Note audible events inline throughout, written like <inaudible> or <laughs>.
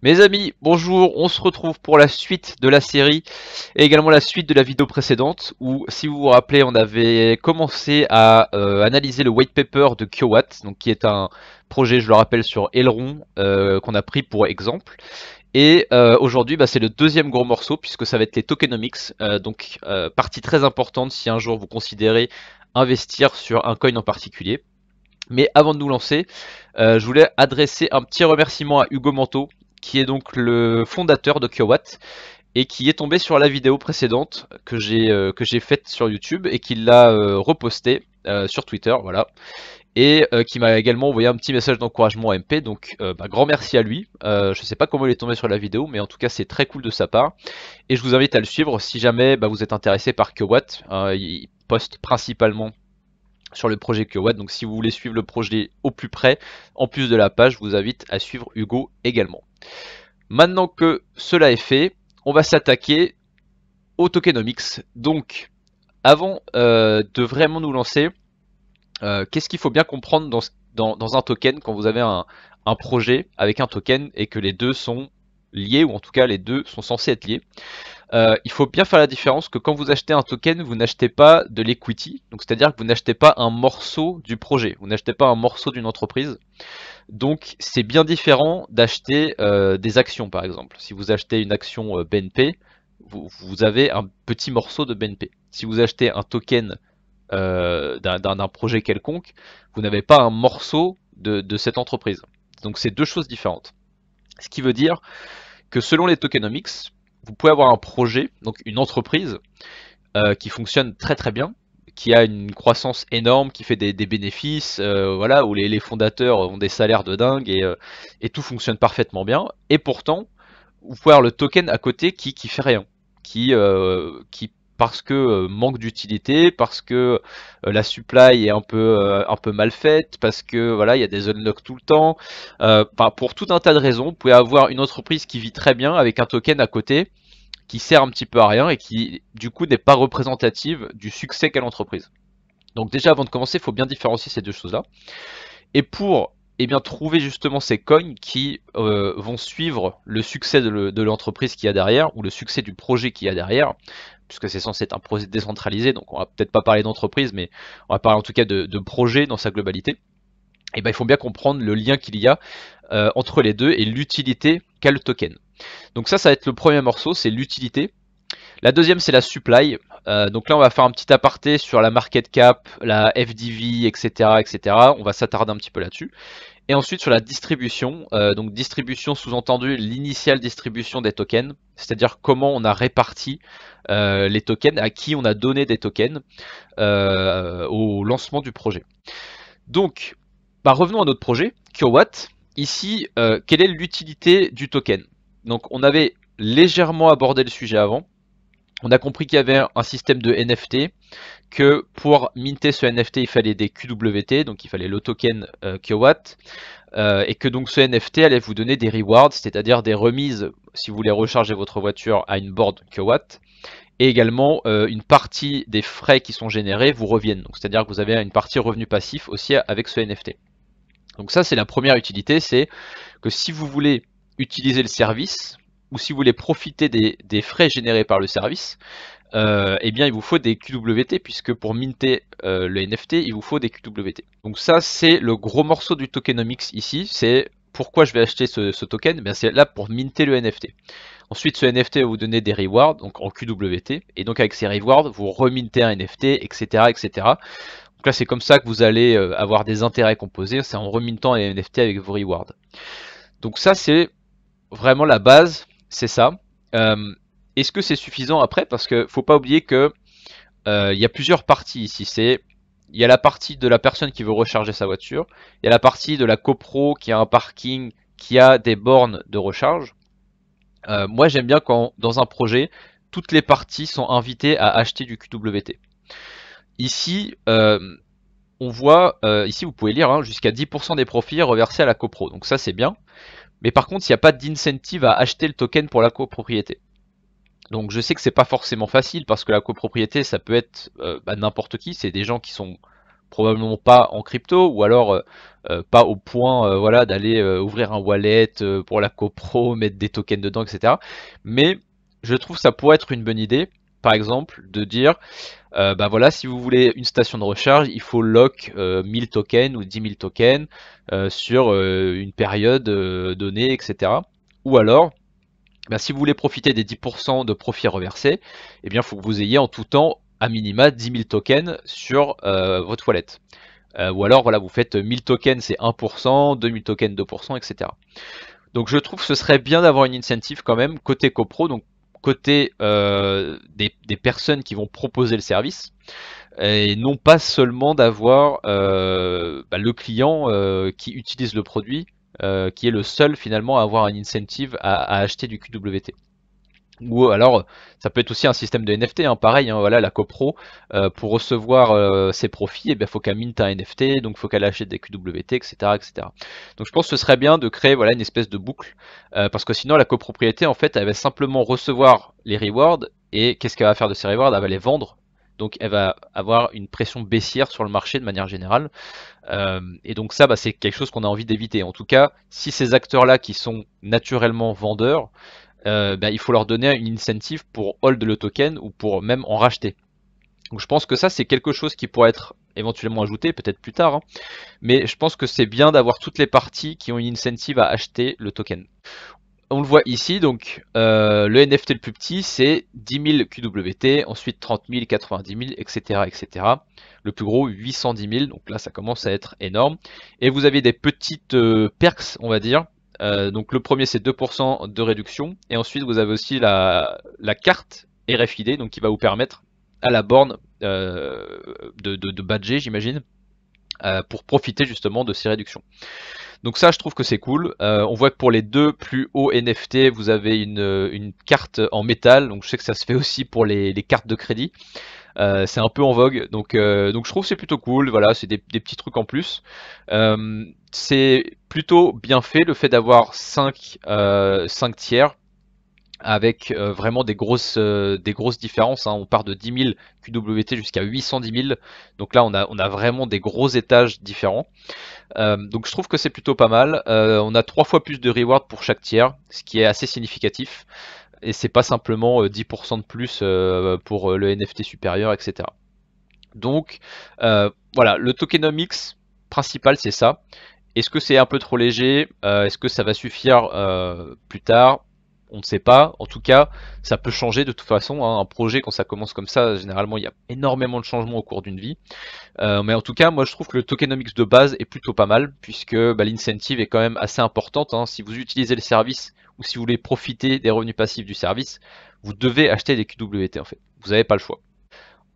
Mes amis, bonjour, on se retrouve pour la suite de la série et également la suite de la vidéo précédente où, si vous vous rappelez, on avait commencé à euh, analyser le white paper de Kyowatt, donc qui est un projet, je le rappelle, sur Aileron euh, qu'on a pris pour exemple. Et euh, aujourd'hui, bah, c'est le deuxième gros morceau puisque ça va être les tokenomics, donc partie très importante si un jour vous considérez investir sur un coin en particulier. Mais avant de nous lancer, je voulais adresser un petit remerciement à Hugo Manteau qui est donc le fondateur de Kyowatt et qui est tombé sur la vidéo précédente que j'ai euh, faite sur YouTube et qui l'a euh, reposté euh, sur Twitter, voilà. Et qui m'a également envoyé un petit message d'encouragement à MP, donc bah, grand merci à lui. je sais pas comment il est tombé sur la vidéo, mais en tout cas c'est très cool de sa part. Et je vous invite à le suivre si jamais bah, vous êtes intéressé par Kyowatt. il poste principalement sur le projet Kyowatt. Donc si vous voulez suivre le projet au plus près, en plus de la page, je vous invite à suivre Hugo également. Maintenant que cela est fait, on va s'attaquer au tokenomics. Donc, avant euh, de vraiment nous lancer, euh, qu'est-ce qu'il faut bien comprendre dans, un token quand vous avez un, projet avec un token et que les deux sont liés, ou en tout cas les deux sont censés être liés? Euh, il faut bien faire la différence que quand vous achetez un token, vous n'achetez pas de l'equity, donc c'est-à-dire que vous n'achetez pas un morceau du projet, vous n'achetez pas un morceau d'une entreprise. Donc c'est bien différent d'acheter euh, des actions par exemple. Si vous achetez une action euh, BNP, vous, avez un petit morceau de BNP. Si vous achetez un token d'un projet quelconque, vous n'avez pas un morceau de cette entreprise. Donc c'est deux choses différentes. Ce qui veut dire que selon les tokenomics, vous pouvez avoir un projet, donc une entreprise, euh, qui fonctionne très très bien, qui a une croissance énorme, qui fait des, bénéfices, euh, voilà, où les, fondateurs ont des salaires de dingue et, euh, et, tout fonctionne parfaitement bien. Et pourtant, vous pouvez avoir le token à côté qui, qui fait rien, qui, qui parce que euh, manque d'utilité, parce que euh, la supply est un peu euh, un peu mal faite, parce que voilà il y a des unlocks tout le temps. pour tout un tas de raisons, vous pouvez avoir une entreprise qui vit très bien avec un token à côté qui sert un petit peu à rien et qui du coup n'est pas représentative du succès qu'a l'entreprise. Donc déjà avant de commencer, il faut bien différencier ces deux choses-là. Et pour eh bien, trouver justement ces coins qui vont suivre le succès de l'entreprise qu'il y a derrière ou le succès du projet qu'il y a derrière puisque c'est censé être un projet décentralisé, donc on va peut-être pas parler d'entreprise, mais on va parler en tout cas de, projet dans sa globalité. Et ben il faut bien comprendre le lien qu'il y a euh, entre les deux et l'utilité qu'a le token. Donc ça, ça va être le premier morceau, c'est l'utilité. La deuxième, c'est la supply. Euh, donc là, on va faire un petit aparté sur la market cap, la FDV, etc., etc. On va s'attarder un petit peu là-dessus. Et ensuite sur la distribution, euh, donc distribution sous-entendu l'initiale distribution des tokens, c'est-à-dire comment on a réparti euh, les tokens, à qui on a donné des tokens euh, au lancement du projet. Donc, bah, revenons à notre projet, Kyowatt. Ici, quelle est l'utilité du token? Donc on avait légèrement abordé le sujet avant. On a compris qu'il y avait un système de NFT, que pour minter ce NFT, il fallait des QWT, donc il fallait le token euh, euh, et que donc ce NFT allait vous donner des rewards, c'est-à-dire des remises si vous voulez recharger votre voiture à une board Kilowatt, et également euh, une partie des frais qui sont générés vous reviennent, c'est-à-dire que vous avez une partie revenu passif aussi avec ce NFT. Donc ça c'est la première utilité, c'est que si vous voulez utiliser le service, ou si vous voulez profiter des, frais générés par le service, euh, eh bien il vous faut des QWT puisque pour minter euh, le NFT il vous faut des QWT. Donc ça c'est le gros morceau du tokenomics ici, c'est pourquoi je vais acheter ce, token, eh c'est là pour minter le NFT. Ensuite ce NFT va vous donner des rewards donc en QWT et donc avec ces rewards vous remintez un NFT etc etc. Donc là c'est comme ça que vous allez euh, avoir des intérêts composés, c'est en remintant les NFT avec vos rewards. Donc ça c'est vraiment la base c'est ça. Euh, est-ce que c'est suffisant après? Parce que faut pas oublier que euh, il y a plusieurs parties ici. C'est il y a la partie de la personne qui veut recharger sa voiture, il y a la partie de la copro qui a un parking, qui a des bornes de recharge. Euh, moi j'aime bien quand dans un projet, toutes les parties sont invitées à acheter du QWT. Ici, on voit, ici vous pouvez lire, hein, jusqu'à 10% des profits reversés à la copro. Donc ça c'est bien. Mais par contre, il n'y a pas d'incentive à acheter le token pour la copropriété. Donc je sais que c'est pas forcément facile parce que la copropriété ça peut être euh, bah, n'importe qui, c'est des gens qui sont probablement pas en crypto ou alors euh, pas au point voilà, d'aller ouvrir un wallet pour la copro, mettre des tokens dedans, etc. Mais je trouve que ça pourrait être une bonne idée, par exemple, de dire, bah voilà, si vous voulez une station de recharge, il faut lock 1000 tokens ou 10 000 tokens sur une période donnée, etc. Ou alors, bah, si vous voulez profiter des 10% de profit reversés, eh bien, il faut que vous ayez en tout temps à minima 10 000 tokens sur euh, votre. Euh, ou alors, voilà, vous faites 1000 tokens, c'est 1%, 2000 tokens, 2%, etc. Donc, je trouve que ce serait bien d'avoir une incentive quand même côté copro, côté euh, des, personnes qui vont proposer le service, et non pas seulement d'avoir bah, le client qui utilise le produit euh, qui est le seul finalement à avoir un incentive à, acheter du QWT. Ou alors, ça peut être aussi un système de NFT, hein, pareil, hein, voilà, la copro, euh, pour recevoir euh, ses profits, il eh faut qu'elle minte un NFT, donc il faut qu'elle achète des QWT, etc., etc. Donc je pense que ce serait bien de créer voilà, une espèce de boucle, parce que sinon la copropriété, en fait, elle va simplement recevoir les rewards, et qu'est-ce qu'elle va faire de ces rewards? Elle va les vendre donc elle va avoir une pression baissière sur le marché de manière générale. Euh, et donc ça, bah, c'est quelque chose qu'on a envie d'éviter. En tout cas, si ces acteurs-là qui sont naturellement vendeurs, euh, bah, il faut leur donner une incentive pour hold le token ou pour même en racheter. Donc je pense que ça, c'est quelque chose qui pourrait être éventuellement ajouté, peut-être plus tard. Hein. Mais je pense que c'est bien d'avoir toutes les parties qui ont une incentive à acheter le token on le voit ici, donc euh, le NFT le plus petit c'est 10 000 QWT, ensuite 30 000, 90 000, etc., etc. Le plus gros 810 000, donc là ça commence à être énorme. Et vous avez des petites euh, perks, on va dire. Euh, donc le premier c'est 2% de réduction, et ensuite vous avez aussi la, carte RFID, donc qui va vous permettre à la borne de, de, badger, j'imagine, pour profiter justement de ces réductions. Donc ça, je trouve que c'est cool. Euh, on voit que pour les deux plus hauts NFT, vous avez une, carte en métal. Donc je sais que ça se fait aussi pour les, cartes de crédit. Euh, c'est un peu en vogue, donc, euh, donc je trouve que c'est plutôt cool. Voilà, c'est des, petits trucs en plus. c'est plutôt bien fait le fait d'avoir 5, 5 tiers avec euh, vraiment des grosses, euh, différences. Hein. On part de 10 000 QWT jusqu'à 810 000. Donc là, on a, vraiment des gros étages différents. Euh, donc je trouve que c'est plutôt pas mal. on a trois fois plus de rewards pour chaque tiers, ce qui est assez significatif. Et c'est pas simplement 10% de plus pour le NFT supérieur, etc. Donc voilà, le tokenomics principal, c'est ça. Est-ce que c'est un peu trop léger? Est-ce que ça va suffire plus tard? On ne sait pas. En tout cas, ça peut changer de toute façon. Hein. Un projet, quand ça commence comme ça, généralement, il y a énormément de changements au cours d'une vie. Euh, mais en tout cas, moi, je trouve que le tokenomics de base est plutôt pas mal, puisque bah, l'incentive est quand même assez importante. Hein. Si vous utilisez le service ou si vous voulez profiter des revenus passifs du service, vous devez acheter des QWT en fait. Vous n'avez pas le choix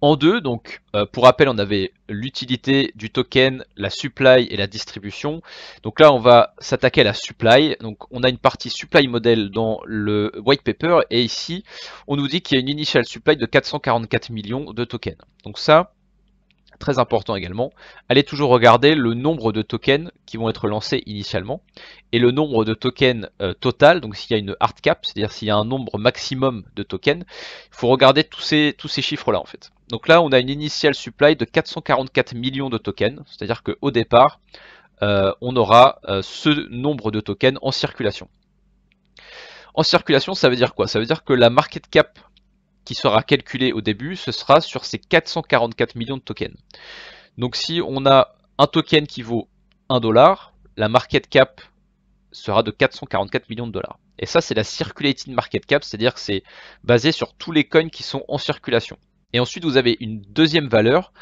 en deux. Donc, euh, pour rappel, on avait l'utilité du token, la supply et la distribution. Donc là, on va s'attaquer à la supply. Donc, on a une partie supply model dans le white paper et ici, on nous dit qu'il y a une initial supply de 444 millions de tokens. Donc ça, très important également, allez toujours regarder le nombre de tokens qui vont être lancés initialement et le nombre de tokens euh, total, donc s'il y a une hard cap, c'est-à-dire s'il y a un nombre maximum de tokens, il faut regarder tous ces, tous ces chiffres-là en fait. Donc là, on a une initial supply de 444 millions de tokens, c'est-à-dire qu'au départ, euh, on aura euh, ce nombre de tokens en circulation. En circulation, ça veut dire quoi? Ça veut dire que la market cap qui sera calculé au début, ce sera sur ces 444 millions de tokens. Donc si on a un token qui vaut 1 dollar, la market cap sera de 444 millions de dollars. Et ça, c'est la circulating market cap, c'est-à-dire que c'est basé sur tous les coins qui sont en circulation. Et ensuite, vous avez une deuxième valeur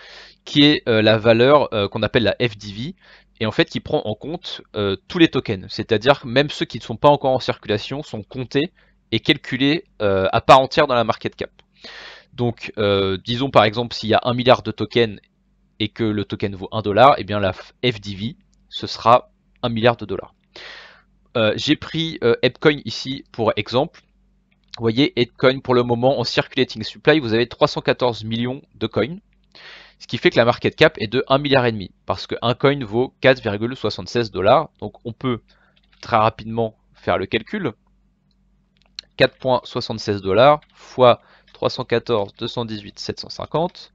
qui est euh, la valeur euh, qu'on appelle la FDV, et en fait qui prend en compte euh, tous les tokens, c'est-à-dire même ceux qui ne sont pas encore en circulation sont comptés est calculé euh, à part entière dans la market cap. Donc, euh, disons par exemple, s'il y a un milliard de tokens et que le token vaut 1 dollar, et eh bien la FDV, ce sera 1 milliard de dollars. Euh, j'ai pris Epcoin ici pour exemple. Voyez, Epcoin pour le moment en circulating supply, vous avez 314 millions de coins. Ce qui fait que la market cap est de 1 milliard et demi. Parce qu'un coin vaut 4,76 dollars. Donc on peut très rapidement faire le calcul. 4.76 dollars fois 314 218 750.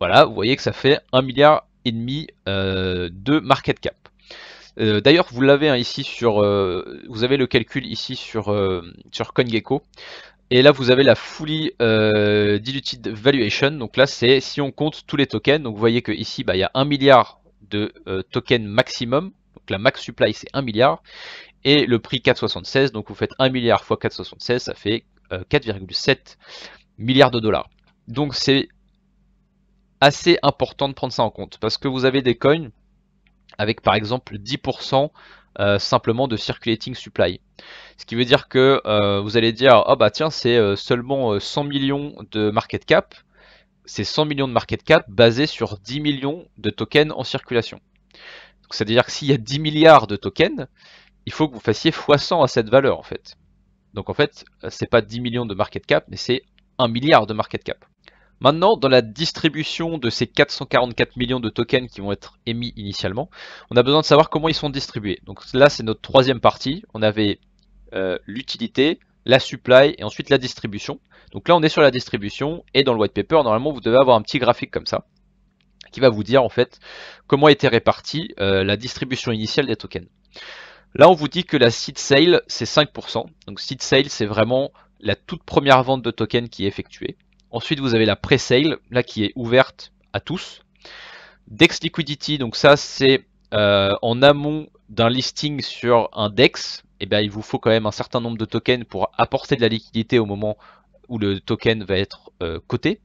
Voilà, vous voyez que ça fait 1 milliard et demi euh, de market cap. D'ailleurs, vous l'avez hein, ici sur, vous avez le calcul ici sur sur CoinGecko. Et là, vous avez la fully diluted valuation. Donc là, c'est si on compte tous les tokens. Donc vous voyez que ici, bah, il y a 1 milliard de tokens maximum. Donc la max supply, c'est 1 milliard. Et le prix 4,76. Donc vous faites 1 milliard x 4,76, ça fait 4,7 milliards de dollars. Donc c'est assez important de prendre ça en compte parce que vous avez des coins avec par exemple 10% euh, simplement de circulating supply. Ce qui veut dire que euh, vous allez dire oh bah tiens c'est euh, seulement 100 millions de market cap. C'est 100 millions de market cap basé sur 10 millions de tokens en circulation. C'est-à-dire que s'il y a 10 milliards de tokens, il faut que vous fassiez x100 à cette valeur en fait. Donc en fait, c'est pas 10 millions de market cap, mais c'est 1 milliard de market cap. Maintenant, dans la distribution de ces 444 millions de tokens qui vont être émis initialement, on a besoin de savoir comment ils sont distribués. Donc là, c'est notre troisième partie. On avait euh, l'utilité, la supply et ensuite la distribution. Donc là, on est sur la distribution et dans le white paper, normalement, vous devez avoir un petit graphique comme ça qui va vous dire en fait comment était répartie euh, la distribution initiale des tokens. Là, on vous dit que la seed sale, c'est 5%. Donc seed sale, c'est vraiment la toute première vente de tokens qui est effectuée. Ensuite, vous avez la pre-sale, là qui est ouverte à tous. Dex Liquidity, donc ça c'est euh, en amont d'un listing sur un DEX, et eh bien, il vous faut quand même un certain nombre de tokens pour apporter de la liquidité au moment où le token va être euh, coté.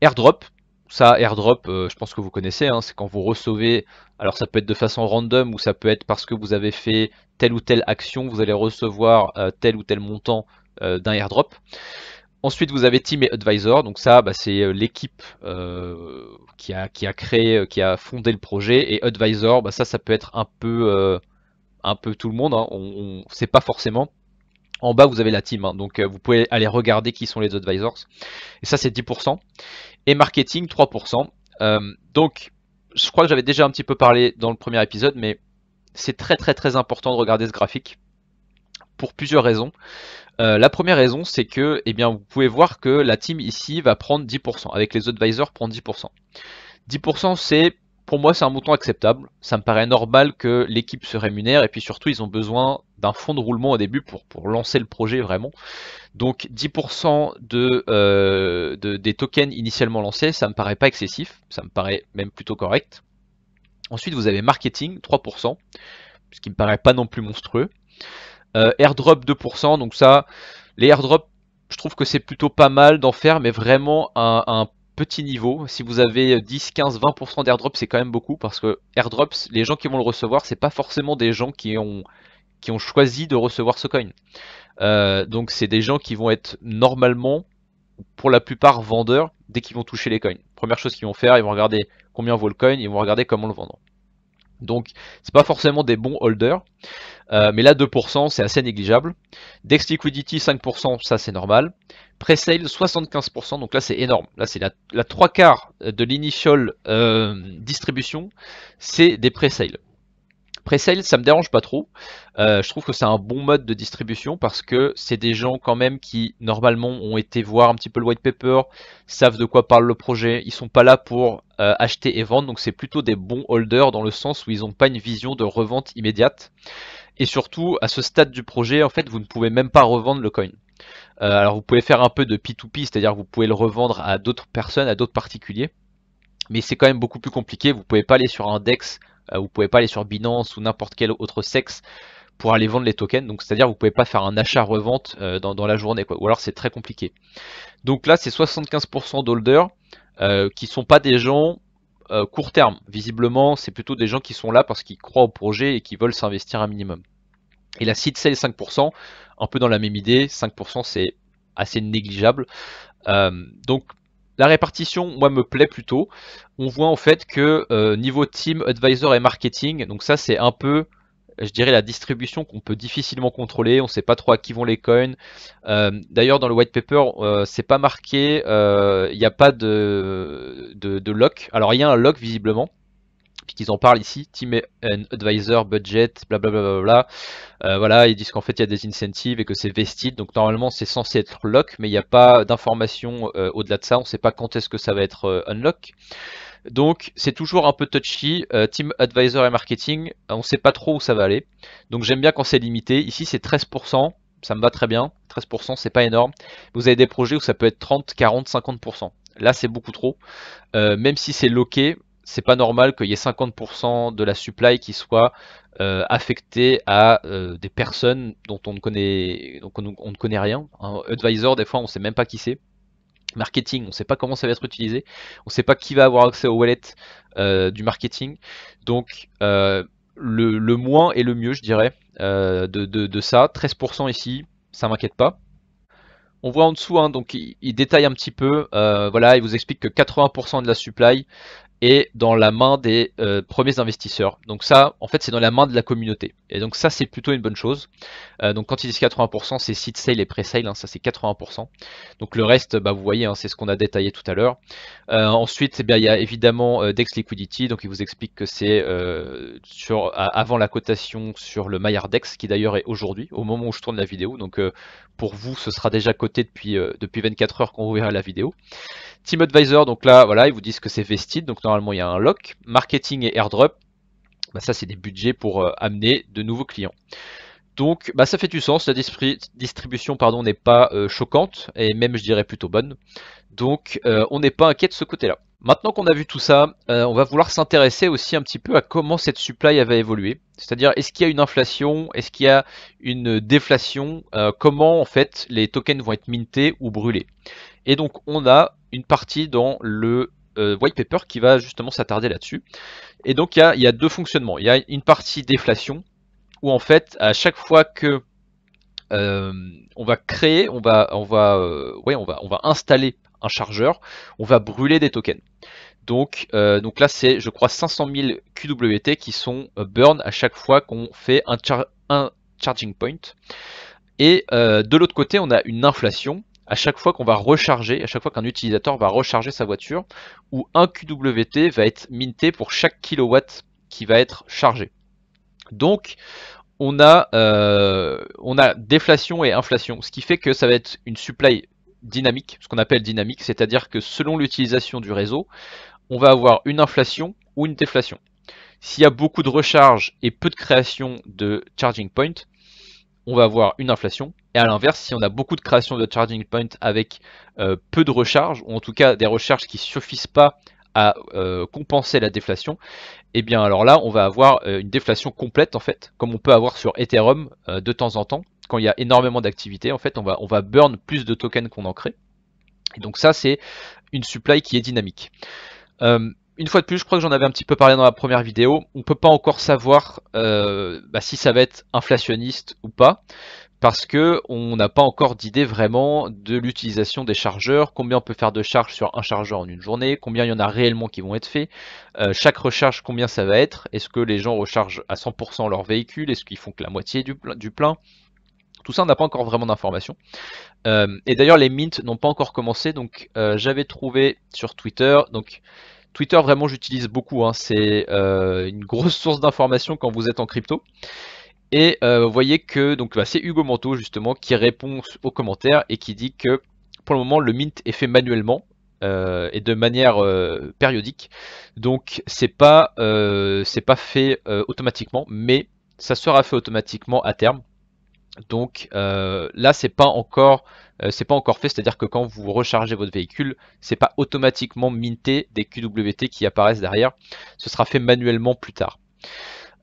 Airdrop, ça, airdrop, euh, je pense que vous connaissez, hein, c'est quand vous recevez, alors ça peut être de façon random ou ça peut être parce que vous avez fait telle ou telle action, vous allez recevoir tel ou tel montant d'un airdrop. Ensuite, vous avez Team et Advisor. Donc ça, bah, c'est euh, l'équipe euh, qui, a, qui a créé, euh, qui a fondé le projet. Et Advisor, bah, ça, ça peut être un peu, un peu tout le monde. Hein. On, sait pas forcément. En bas, vous avez la team. Hein. Donc vous pouvez aller regarder qui sont les advisors. Et ça, c'est 10%. Et marketing, 3%. donc, je crois que j'avais déjà un petit peu parlé dans le premier épisode, mais c'est très très très important de regarder ce graphique pour plusieurs raisons. Euh, la première raison, c'est que eh bien, vous pouvez voir que la team ici va prendre 10%, avec les advisors prendre 10%. 10% c'est, pour moi, c'est un montant acceptable. Ça me paraît normal que l'équipe se rémunère, et puis surtout, ils ont besoin d'un fonds de roulement au début pour, lancer le projet vraiment. Donc 10% euh, de, des tokens initialement lancés, ça me paraît pas excessif, ça me paraît même plutôt correct. Ensuite, vous avez marketing, 3%, ce qui me paraît pas non plus monstrueux. Euh, airdrop 2%, donc ça, les airdrops, je trouve que c'est plutôt pas mal d'en faire, mais vraiment un, un petit niveau. Si vous avez 10, 15, 20% d'airdrop, c'est quand même beaucoup parce que airdrops, les gens qui vont le recevoir, c'est pas forcément des gens qui ont, qui ont choisi de recevoir ce coin. Euh, donc c'est des gens qui vont être normalement, pour la plupart, vendeurs dès qu'ils vont toucher les coins. Première chose qu'ils vont faire, ils vont regarder combien vaut le coin, ils vont regarder comment le vendre. Donc c'est pas forcément des bons holders. Euh, mais là 2% c'est assez négligeable. Dex Liquidity 5% ça c'est normal. Presale 75% donc là c'est énorme. Là c'est la, 3 quarts de l'initial euh, distribution c'est des presales. Presale, ça me dérange pas trop. Euh, je trouve que c'est un bon mode de distribution parce que c'est des gens quand même qui normalement ont été voir un petit peu le white paper, savent de quoi parle le projet. Ils sont pas là pour euh, acheter et vendre, donc c'est plutôt des bons holders dans le sens où ils n'ont pas une vision de revente immédiate. Et surtout, à ce stade du projet, en fait, vous ne pouvez même pas revendre le coin. Euh, alors vous pouvez faire un peu de P2P, c'est-à-dire vous pouvez le revendre à d'autres personnes, à d'autres particuliers. Mais c'est quand même beaucoup plus compliqué. Vous pouvez pas aller sur un DEX vous pouvez pas aller sur Binance ou n'importe quel autre sexe pour aller vendre les tokens. Donc c'est-à-dire vous pouvez pas faire un achat-revente euh, dans, la journée, quoi. ou alors c'est très compliqué. Donc là c'est 75% d'holders euh, qui sont pas des gens court terme. Visiblement c'est plutôt des gens qui sont là parce qu'ils croient au projet et qui veulent s'investir un minimum. Et la seed sale 5%, un peu dans la même idée, 5% c'est assez négligeable. donc la répartition, moi, me plaît plutôt. On voit en fait que euh, niveau team, advisor et marketing, donc ça c'est un peu, je dirais, la distribution qu'on peut difficilement contrôler. On ne sait pas trop à qui vont les coins. Euh, d'ailleurs, dans le white paper, euh, c'est pas marqué, il n'y a pas de, de, de lock. Alors il y a un lock visiblement puisqu'ils en parlent ici, Team Advisor, Budget, blablabla. Bla euh, voilà, ils disent qu'en fait il y a des incentives et que c'est vested, donc normalement c'est censé être lock, mais il n'y a pas d'informations euh, au-delà de ça, on ne sait pas quand est-ce que ça va être euh, unlock. Donc c'est toujours un peu touchy. Team Advisor et Marketing, on ne sait pas trop où ça va aller. Donc j'aime bien quand c'est limité. Ici c'est 13%, ça me va très bien. 13% c'est pas énorme. Vous avez des projets où ça peut être 30, 40, 50%. Là c'est beaucoup trop. Même si c'est loqué, c'est pas normal qu'il y ait 50% de la supply qui soit euh, affectée à des personnes dont on ne connaît, on, ne connaît rien. Un advisor, des fois, on sait même pas qui c'est marketing, on ne sait pas comment ça va être utilisé, on ne sait pas qui va avoir accès au wallet euh, du marketing. Donc euh, le, moins et le mieux, je dirais, euh, de, ça. 13% ici, ça m'inquiète pas. On voit en dessous, hein, donc il, détaille un petit peu, voilà, il vous explique que 80% de la supply et dans la main des euh, premiers investisseurs. Donc ça, en fait, c'est dans la main de la communauté. Et donc ça, c'est plutôt une bonne chose. Euh, donc quand ils disent 80%, c'est seed sale et pre-sale, hein, ça c'est 80%. Donc le reste, bah, vous voyez, hein, c'est ce qu'on a détaillé tout à l'heure. Euh, ensuite, eh bien, il y a évidemment Dex Liquidity, donc il vous explique que c'est avant la cotation sur le Maillard Dex, qui d'ailleurs est aujourd'hui, au moment où je tourne la vidéo. Donc pour vous, ce sera déjà coté depuis, depuis 24 heures quand vous verrez la vidéo. Team Advisor, donc là, voilà, ils vous disent que c'est vested, donc normalement il y a un lock. Marketing et airdrop, bah, ça c'est des budgets pour euh, amener de nouveaux clients. Donc bah, ça fait du sens, la distribution pardon n'est pas euh, choquante et même je dirais plutôt bonne. Donc euh, on n'est pas inquiet de ce côté-là. Maintenant qu'on a vu tout ça, on va vouloir s'intéresser aussi un petit peu à comment cette supply va évoluer. C'est-à-dire est-ce qu'il y a une inflation, est-ce qu'il y a une déflation, comment en fait les tokens vont être mintés ou brûlés? Et donc on a une partie dans le euh, white paper qui va justement s'attarder là-dessus. Et donc il y, a, deux fonctionnements. Il y a une partie déflation où en fait à chaque fois que euh, on va créer, on va, on va, euh, on va, on va installer un chargeur, on va brûler des tokens. Donc, donc là c'est, je crois, 500 000 QWT qui sont burn à chaque fois qu'on fait un, un, charging point. Et de l'autre côté, on a une inflation à chaque fois qu'on va recharger, à chaque fois qu'un utilisateur va recharger sa voiture, où un QWT va être minté pour chaque kilowatt qui va être chargé. Donc on a, euh, on a déflation et inflation, ce qui fait que ça va être une supply dynamique, ce qu'on appelle dynamique, c'est-à-dire que selon l'utilisation du réseau, on va avoir une inflation ou une déflation. S'il y a beaucoup de recharge et peu de création de charging point, on va avoir une inflation. Et à l'inverse, si on a beaucoup de création de charging point avec euh, peu de recharge, ou en tout cas des recharges qui suffisent pas à euh, compenser la déflation, et eh bien alors là, on va avoir euh, une déflation complète en fait, comme on peut avoir sur Ethereum de temps en temps. Quand il y a énormément d'activité, en fait, on va, on va burn plus de tokens qu'on en crée. Et donc ça, c'est une supply qui est dynamique une fois de plus, je crois que j'en avais un petit peu parlé dans la première vidéo, on peut pas encore savoir euh, bah, si ça va être inflationniste ou pas, parce que on n'a pas encore d'idée vraiment de l'utilisation des chargeurs, combien on peut faire de charges sur un chargeur en une journée, combien il y en a réellement qui vont être faits, euh, chaque recharge combien ça va être, est-ce que les gens rechargent à 100% leur véhicule, est-ce qu'ils font que la moitié du, plein tout ça, on n'a pas encore vraiment d'informations. Euh, et d'ailleurs, les mints n'ont pas encore commencé. Donc, j'avais trouvé sur Twitter. Donc, Twitter, vraiment, j'utilise beaucoup. Hein. C'est euh, une grosse <laughs> source d'information quand vous êtes en crypto. Et euh, vous voyez que donc bah, c'est Hugo Manteau justement qui répond aux commentaires et qui dit que pour le moment le mint est fait manuellement euh, et de manière périodique. Donc c'est pas c'est pas fait automatiquement, mais ça sera fait automatiquement à terme. Donc là c'est pas encore euh, c'est pas encore fait, c'est-à-dire que quand vous rechargez votre véhicule, c'est pas automatiquement minté des QWT qui apparaissent derrière, ce sera fait manuellement plus tard.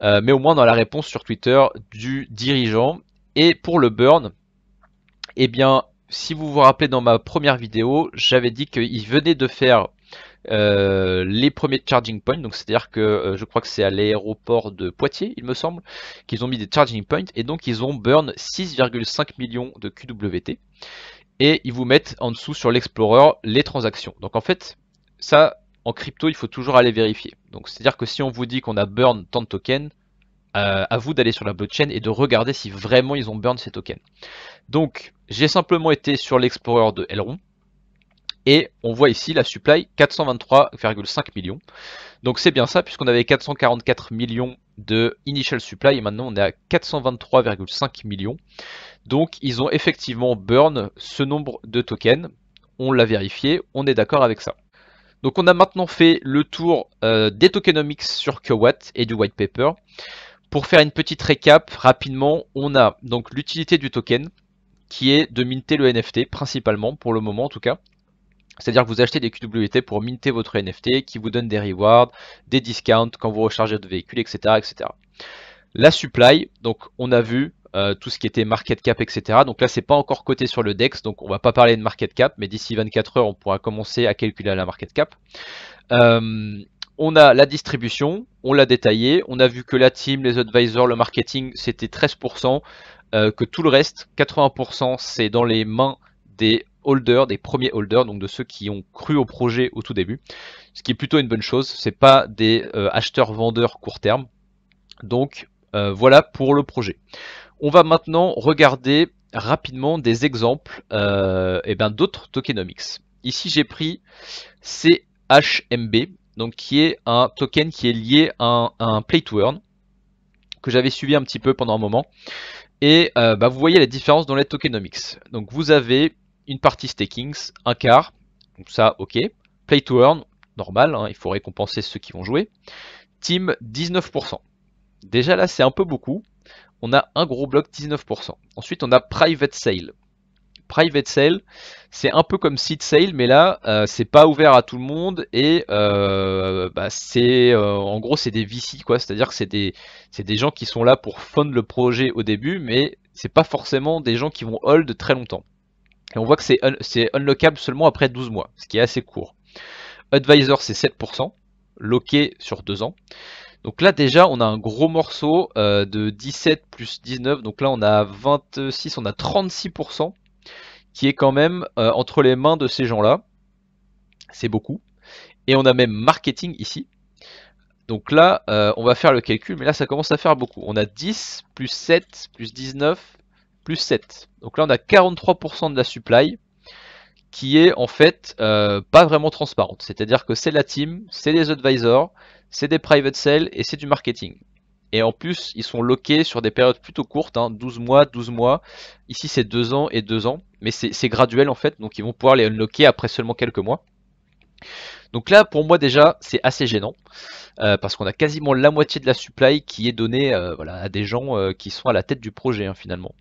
Euh, mais au moins dans la réponse sur Twitter du dirigeant. Et pour le burn, eh bien, si vous vous rappelez dans ma première vidéo, j'avais dit qu'il venait de faire euh, les premiers charging points, donc c'est-à-dire que je crois que c'est à l'aéroport de Poitiers, il me semble, qu'ils ont mis des charging points et donc ils ont burn 6,5 millions de QWT et ils vous mettent en dessous sur l'Explorer les transactions. Donc en fait, ça, en crypto, il faut toujours aller vérifier. Donc c'est-à-dire que si on vous dit qu'on a burn tant de tokens, euh, à vous d'aller sur la blockchain et de regarder si vraiment ils ont burn ces tokens. Donc j'ai simplement été sur l'Explorer de Elrond et on voit ici la supply 423,5 millions. Donc c'est bien ça puisqu'on avait 444 millions de initial supply et maintenant on est à 423,5 millions. Donc ils ont effectivement burn ce nombre de tokens. On l'a vérifié, on est d'accord avec ça. Donc on a maintenant fait le tour euh, des tokenomics sur Kilowatt et du white paper. Pour faire une petite récap rapidement, on a donc l'utilité du token qui est de minter le NFT principalement pour le moment en tout cas. C'est-à-dire que vous achetez des QWT pour minter votre NFT qui vous donne des rewards, des discounts quand vous rechargez votre véhicule, etc. etc. La supply, donc on a vu euh, tout ce qui était market cap, etc. Donc là, c'est pas encore coté sur le DEX, donc on va pas parler de market cap, mais d'ici 24 heures, on pourra commencer à calculer la market cap. Euh, on a la distribution, on l'a détaillé, on a vu que la team, les advisors, le marketing, c'était 13%, euh, que tout le reste, 80%, c'est dans les mains des holders, des premiers holders, donc de ceux qui ont cru au projet au tout début, ce qui est plutôt une bonne chose, c'est pas des acheteurs-vendeurs court terme. Donc voilà pour le projet. On va maintenant regarder rapidement des exemples euh, ben, d'autres tokenomics. Ici j'ai pris CHMB, donc qui est un token qui est lié à un, play to earn que j'avais suivi un petit peu pendant un moment. Et euh, bah, vous voyez la différence dans les tokenomics. Donc vous avez une partie stakings, un quart, donc ça ok. Play to earn, normal, hein, il faut récompenser ceux qui vont jouer. Team 19%. Déjà là c'est un peu beaucoup on a un gros bloc 19%. Ensuite, on a Private Sale. Private Sale, c'est un peu comme Seed Sale, mais là, euh, c'est pas ouvert à tout le monde et euh, bah, c'est euh, en gros c'est des VC quoi, c'est-à-dire que c'est des, des gens qui sont là pour fund le projet au début, mais c'est pas forcément des gens qui vont hold très longtemps. Et on voit que c'est unlockable seulement après 12 mois, ce qui est assez court. Advisor c'est 7%, locké sur 2 ans. Donc là déjà on a un gros morceau euh, de 17 plus 19, donc là on a 26, on a 36% qui est quand même euh, entre les mains de ces gens-là. C'est beaucoup. Et on a même marketing ici. Donc là euh, on va faire le calcul, mais là ça commence à faire beaucoup. On a 10 plus 7 plus 19 plus 7. Donc là on a 43% de la supply qui est en fait pas vraiment transparente. C'est-à-dire que c'est la team, c'est les advisors, c'est des private sales et c'est du marketing. Et en plus, ils sont loqués sur des périodes plutôt courtes, 12 hein, mois, 12 mois. Ici, c'est 2 ans et 2 ans. Mais c'est graduel en fait, donc ils vont pouvoir les unlocker après seulement quelques mois. Donc là, pour moi déjà, c'est assez gênant. Euh, parce qu'on a quasiment la moitié de la supply qui est donnée euh, à des gens euh, qui sont à la tête du projet hein, finalement.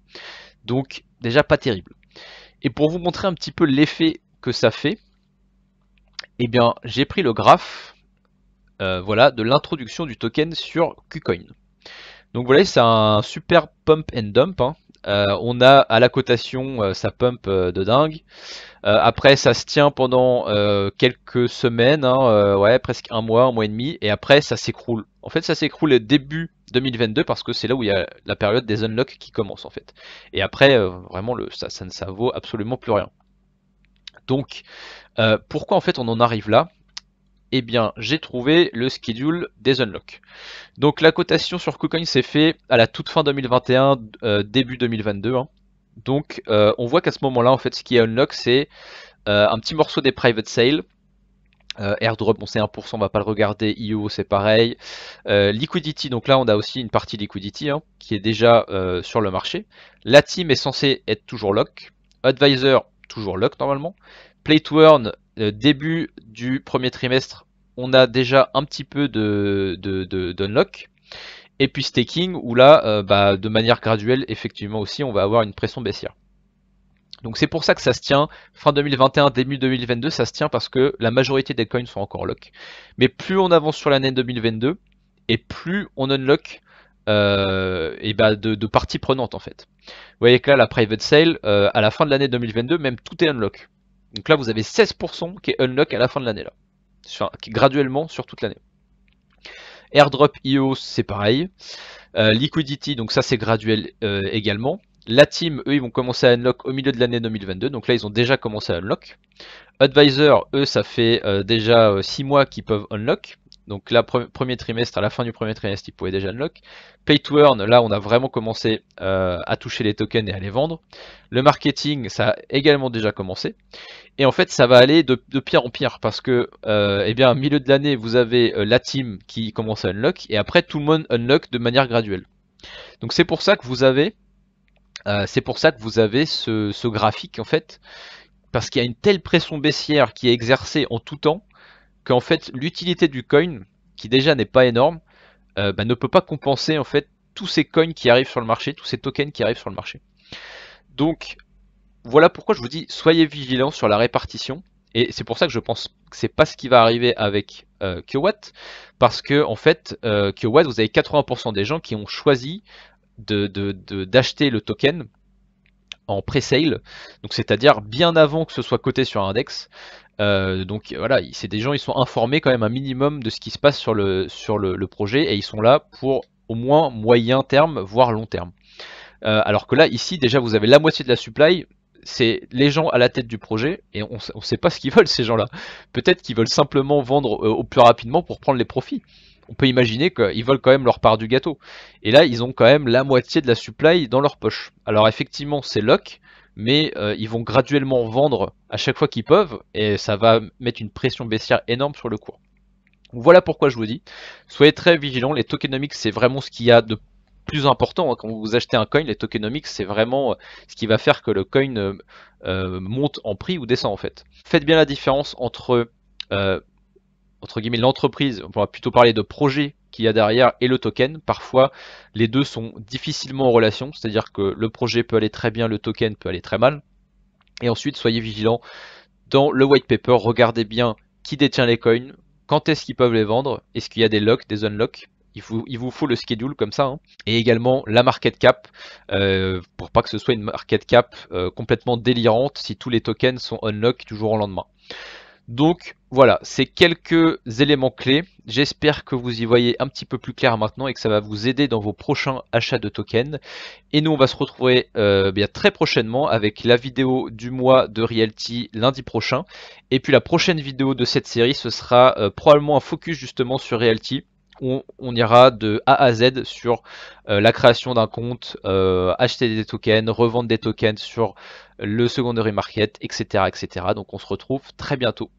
Donc déjà pas terrible. Et pour vous montrer un petit peu l'effet que ça fait, eh bien j'ai pris le graphe de l'introduction du token sur KuCoin. Donc voilà, c'est un super pump and dump. Hein. Euh, on a à la cotation, euh, ça pump de dingue. après, ça se tient pendant quelques semaines, hein, ouais, presque un mois, un mois et demi, et après, ça s'écroule. En fait, ça s'écroule début 2022 parce que c'est là où il y a la période des unlocks qui commence en fait. Et après, vraiment, le, ça, ça, ça vaut absolument plus rien. Donc, pourquoi en fait on en arrive là? Eh bien j'ai trouvé le schedule des unlocks. Donc la cotation sur KuCoin s'est fait à la toute fin 2021, euh, début 2022. Hein. Donc euh, on voit qu'à ce moment-là, en fait, ce qui est unlock, c'est euh, un petit morceau des private sales. airdrop, bon c'est 1%, on va pas le regarder. IO, c'est pareil. liquidity, donc là on a aussi une partie liquidity hein, qui est déjà sur le marché. La team est censée être toujours lock. Advisor, toujours lock normalement. Play to earn, début du premier trimestre, on a déjà un petit peu de, d'unlock. Et puis staking, où là, euh, bah, de manière graduelle, effectivement aussi, on va avoir une pression baissière. Donc c'est pour ça que ça se tient fin 2021, début 2022, ça se tient parce que la majorité des coins sont encore lock. Mais plus on avance sur l'année 2022, et plus on unlock euh, et bah de, parties prenantes en fait. Vous voyez que là, la private sale, à la fin de l'année 2022, même tout est unlock. Donc là, vous avez 16% qui est unlock à la fin de l'année là, qui graduellement sur toute l'année. Airdrop IO, c'est pareil. Euh, liquidity, donc ça c'est graduel euh, également. La team, eux, ils vont commencer à unlock au milieu de l'année 2022, donc là ils ont déjà commencé à unlock. Advisor, eux, ça fait euh, déjà 6 mois qu'ils peuvent unlock. Donc là, premier trimestre, à la fin du premier trimestre, ils pouvaient déjà unlock. Pay to earn, là, on a vraiment commencé euh, à toucher les tokens et à les vendre. Le marketing, ça a également déjà commencé. Et en fait, ça va aller de, pire en pire parce que, euh, eh bien, milieu de l'année, vous avez euh, la team qui commence à unlock et après, tout le monde unlock de manière graduelle. Donc c'est pour ça que vous avez, c'est pour ça que vous avez ce, ce graphique en fait, parce qu'il y a une telle pression baissière qui est exercée en tout temps qu'en fait l'utilité du coin, qui déjà n'est pas énorme, euh, bah, ne peut pas compenser en fait tous ces coins qui arrivent sur le marché, tous ces tokens qui arrivent sur le marché. Donc voilà pourquoi je vous dis soyez vigilants sur la répartition. Et c'est pour ça que je pense que c'est pas ce qui va arriver avec euh, parce que en fait, euh, vous avez 80% des gens qui ont choisi d'acheter le token en pre-sale, donc c'est-à-dire bien avant que ce soit coté sur un index. Euh, donc voilà, c'est des gens, ils sont informés quand même un minimum de ce qui se passe sur le, sur le, projet et ils sont là pour au moins moyen terme, voire long terme. Euh, alors que là, ici, déjà, vous avez la moitié de la supply, c'est les gens à la tête du projet et on ne sait pas ce qu'ils <laughs> veulent ces gens-là. Peut-être qu'ils veulent simplement vendre euh, au plus rapidement pour prendre les profits. On peut imaginer qu'ils veulent quand même leur part du gâteau. Et là, ils ont quand même la moitié de la supply dans leur poche. Alors effectivement, c'est lock, mais euh, ils vont graduellement vendre à chaque fois qu'ils peuvent et ça va mettre une pression baissière énorme sur le cours. Voilà pourquoi je vous dis, soyez très vigilants, les tokenomics c'est vraiment ce qu'il y a de plus important. Hein. Quand vous achetez un coin, les tokenomics, c'est vraiment euh, ce qui va faire que le coin euh, monte en prix ou descend en fait. Faites bien la différence entre, entre guillemets, l'entreprise, on va plutôt parler de projet qu'il y a derrière et le token. Parfois, les deux sont difficilement en relation, c'est-à-dire que le projet peut aller très bien, le token peut aller très mal. Et ensuite, soyez vigilants dans le white paper, regardez bien qui détient les coins, quand est-ce qu'ils peuvent les vendre, est-ce qu'il y a des locks, des unlocks, il vous, faut le schedule comme ça. Hein. Et également la market cap, euh, pour pas que ce soit une market cap euh, complètement délirante si tous les tokens sont unlock du jour au lendemain. Donc voilà, c'est quelques éléments clés. J'espère que vous y voyez un petit peu plus clair maintenant et que ça va vous aider dans vos prochains achats de tokens. Et nous, on va se retrouver euh, bien très prochainement avec la vidéo du mois de Realty lundi prochain. Et puis la prochaine vidéo de cette série, ce sera probablement un focus justement sur Realty on, ira de A à Z sur euh, la création d'un compte, euh, acheter des tokens, revendre des tokens sur le secondary market, etc., etc. Donc on se retrouve très bientôt.